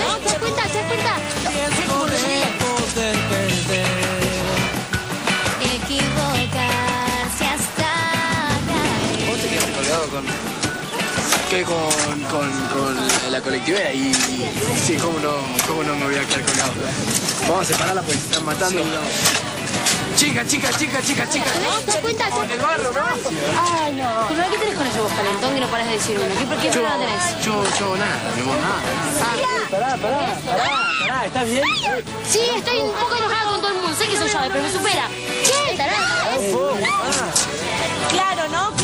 No, se cuenta, se cuenta. Con... La y, sí, cómo no, cómo no me voy a quedar colgado. Vamos a separarla porque están matando. Chica, chica, chica, chica, chica. ¿Te das cuenta? En el barro, ¿no? Ay, no. ¿Pero qué tenés con ese vos calentón que no paras de decir uno? ¿Qué, qué Yo, tenés? yo, yo, nada, mi amor, nada. Pará, pará, pará, pará, ¿estás bien? Sí, estoy un poco enojada con todo el mundo. Sé que soy llave, pero me supera. ¿Qué? Claro, ¿no?